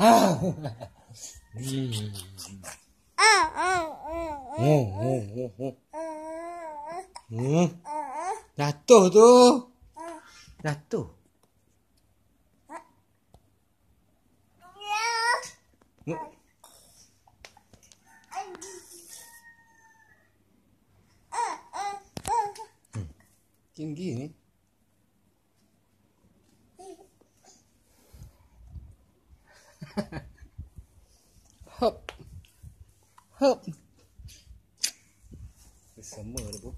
Hmm. Jatuh tu. Jatuh. Hmm. Tinggi ni. Hop. Hop. Sama ada bu.